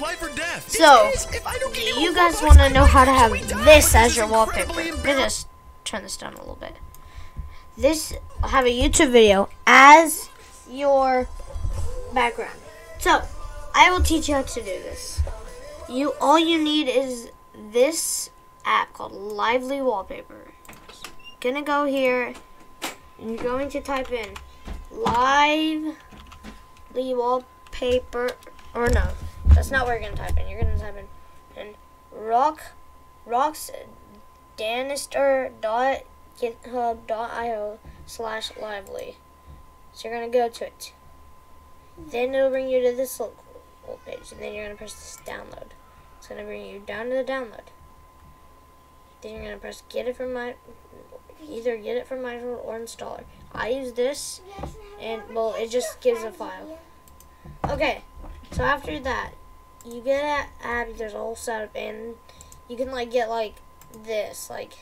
Life or death. So, It is. If I don't get you guys want to know how to have this as your wallpaper? Let me just turn this down a little bit. This have a YouTube video as your background. So, I will teach you how to do this. You all you need is this app called Lively Wallpaper. Gonna go here and you're going to type in Lively Wallpaper or no, that's not what you're gonna type in. You're gonna type in and rock rocks danister.github.io slash lively. So you're gonna go to it. Then it'll bring you to this little little page, and then you're gonna press this download. It's gonna bring you down to the download. Then you're gonna press get it from my either get it from my or installer. I use this, and well, it just gives a file. Okay, so after that, you get add. There's a whole setup, and you can like get like this, like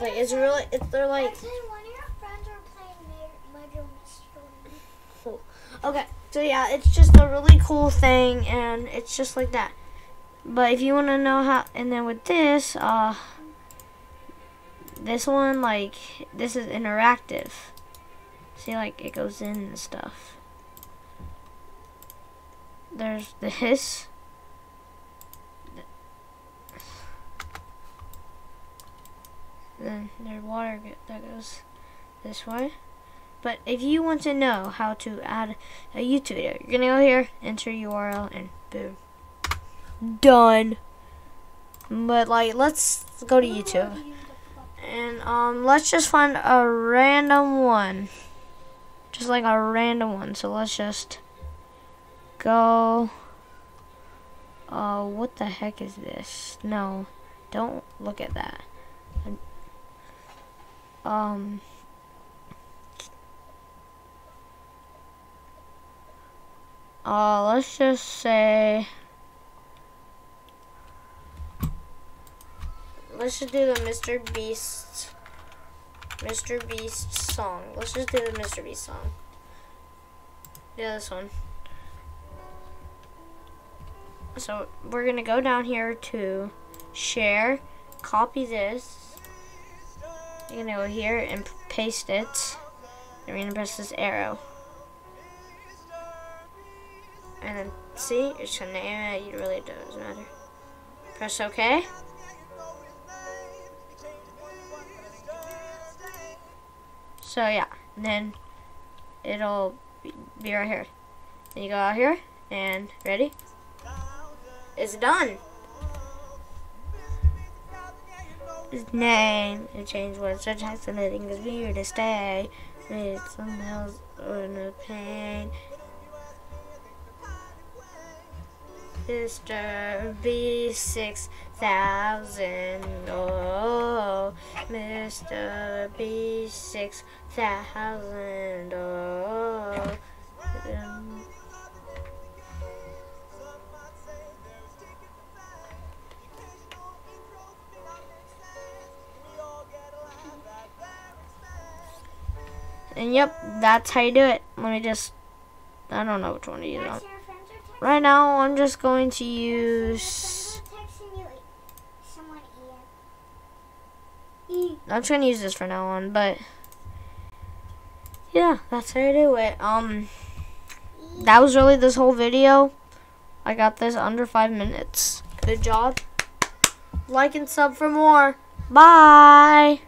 like it's really it's they're like Actually, one of your friends are playing Ma- Lego Mystery. cool. Okay, so yeah, it's just a really cool thing, and it's just like that. But if you want to know how, and then with this, uh, this one like this is interactive. See, like it goes in and stuff. There's this. Then there's water that goes this way. But if you want to know how to add a YouTube video, you're gonna go here, enter URL, and boom, done. But like, let's go to YouTube, and um, let's just find a random one, just like a random one. So let's just go. Uh, what the heck is this? No, don't look at that. Um. Uh, let's just say. Let's just do the Mr. Beast. Mr. Beast song. Let's just do the Mr. Beast song. Yeah, this one. So we're gonna go down here to share, copy this. You're gonna go here and paste it. And we're gonna press this arrow. And then see, it's gonna name it. It really doesn't matter. Press OK. So yeah, and then it'll be, be right here. Then you go out here and ready? It's done. His name and change words such as anything is here to stay. Made some else or no pain. Mr. B six thousand oh Mr. B six thousand oh And yep, that's how you do it. Let me just I don't know which one to use on. Actually, your friends are texting Right now I'm just going to use texting you. Someone Ian. I'm trying to use this for now on, but yeah, that's how you do it. Um, that was really this whole video. I got this under five minutes. Good job. Like and sub for more. Bye.